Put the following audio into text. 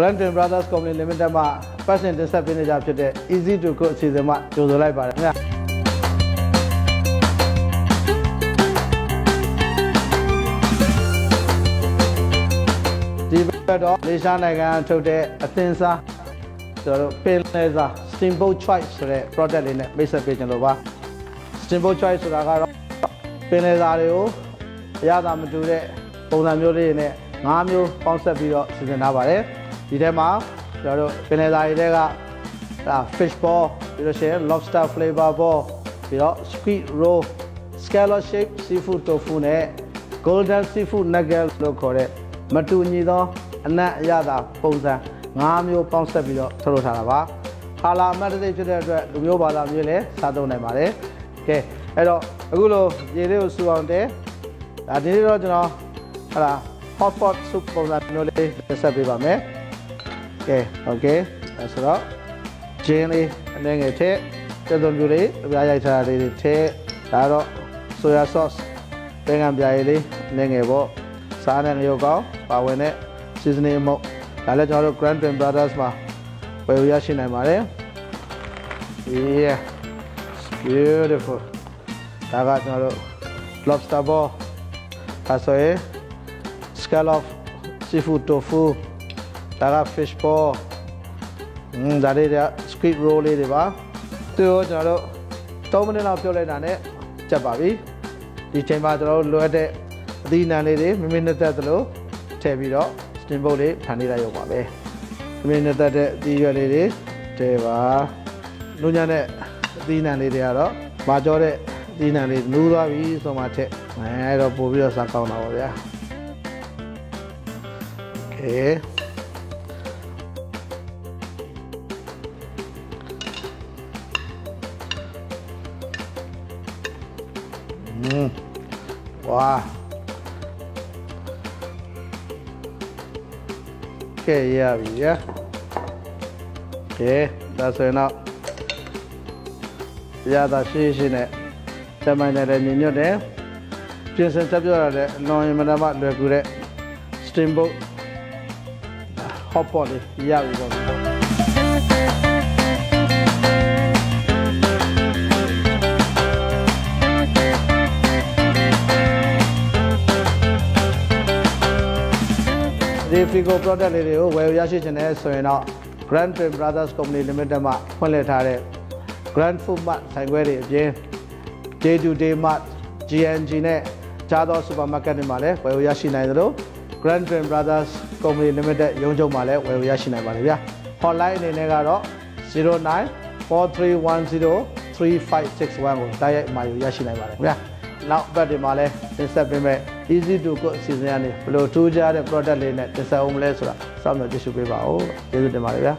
Grand Twin Brothers Company Limited မှာ person တင်ဆက်ပေးနေကြဖြစ်တဲ့ Easy to Cook အစီအစဉ်မှာကြိုဆိုလိုက်ပါတယ်ခင်ဗျာဒီဘက်တော့လေရှားနိုင်ငံထုတ်တဲ့အသင်းစားကျွန်တော်တို့ပင်လဲစား Steamboat Choice ဆိုတဲ့ product လေးနဲ့မိတ်ဆက်ပေးကြလို့ပါ Steamboat Choice ဆိုတာကတော့ပင်လဲစားတွေကိုအရသာမတူတဲ့ပုံစံမျိုးလေးတွေနဲ့၅မျိုးပေါင်းဆက်ပြီးတော့စီစဉ်ထားပါတယ် ဒီထဲမှာကျွန်တော်တို့ပင်လယ်သားတွေထဲကဒါ fish ball ပြီးတော့ရှင် lobster flavor ball ပြီးတော့ squid roll scallop shape seafood tofu နဲ့ golden seafood nugget လို့ခေါ်တဲ့မတူညီသောအနက်အရသာပုံစံ၅မျိုးပေါင်းဆက်ပြီးတော့ထုတ်လုပ်ထားတာပါဟာလာမတ်တိတ်ဖြစ်တဲ့အတွက်လူမျိုးဘာသာမျိုးလည်းစားသုံးနိုင်ပါတယ်ကဲအဲ့တော့အခုလိုရေလေးကိုစူအောင်တဲဒါဒီနေ့တော့ကျွန်တော်ဟာလာ hot pot soup ပုံစံမျိုးလေးဆက်ပေးပါမယ်။ ကဲ okay အဲဆိုတော့ဂျင်းလေးအနေငယ်ထည့်တက်သွန်ပြူလေးအပြားရိုက်ထားတာလေးတွေထည့်ဒါတော့ soya sauce ပင်ကံပြားရည်လေးအနေငယ်ပေါ့စားနဲ့ငရုတ်ကောင်းပါဝင်တဲ့ seasoning အမုတ်ဒါလည်းကျွန်တော်တို့ Grand Twin Brothers မှာဝယ်ရရှိနိုင်ပါတယ်။ yeah beautiful ဒါကကျွန်တော်တို့ lobster ball ဒါဆိုရင် scallop seafood tofu ဒါက fish ball อืมဒါလေးက squid roll လေးတွေပါသူတို့ကျွန်တော်တို့3မိနစ်လောက်ပြုတ်လိုက်တာနဲ့ကြက်ပါပြီဒီချိန်မှာကျွန်တော်တို့လိုအပ်တဲ့အသီးနှံလေးတွေမိမိနဲ့တက်သလိုထည့်ပြီးတော့ steam boat လေးဖန်နေလိုက်ရုံပါပဲမိမိနဲ့တက်တဲ့အသီးရွက်လေးတွေထည့်ပါလူညာနဲ့အသီးနှံလေးတွေကတော့မာကြောတဲ့အသီးနှံလေးနူးသွားပြီဆိုမှထည့်အဲတော့ပို့ပြီးတော့စားကောင်းတာပါဗျာ Okay. Mm. Wow. Okay, yeah, yeah. Okay, that's enough. ရတာရှိရှိနဲ့တမိုင်းနဲ့လည်းညီညွတ်တယ်ပြင်ဆင်တက်ပြရတဲ့အလွန်ရမနာမလွယ်ကူတဲ့ steamboat hot pot လေးရပြီပေါ့ ဒီ Figo product လေးတွေကိုဝယ်ရရှိခြင်းနဲ့ဆိုရင်တော့ Grand Twin Brothers Company Limited မှဖွင့်လှစ်ထားတဲ့ Grand Food Mart ဆိုင်ခွဲတွေအပြင် Day to Day Mart GNG နဲ့ခြားသော supermarket တွေမှာလည်းဝယ်ရရှိနိုင်သလို Grand Twin Brothers Company Limited ရုံးချုပ်မှာလည်းဝယ်ရရှိနိုင်ပါတယ်ဗျာ hotline အနေနဲ့ကတော့0943103561ကိုတိုက်ရိုက်မှာယူရရှိနိုင်ပါတယ်ဗျာနောက်ဘက်ဒီမှာလည်းတင်ဆက်ပေးမဲ့ easy to cook အစီအစဉ်ကနေဘယ်လိုထူးခြားတဲ့ product လေးနဲ့တင်ဆက်အောင်မလဲဆိုတာစောင့်မျှော်ကြည့်ရှုပေးပါဦးကျေးဇူးတင်ပါတယ်ဗျာ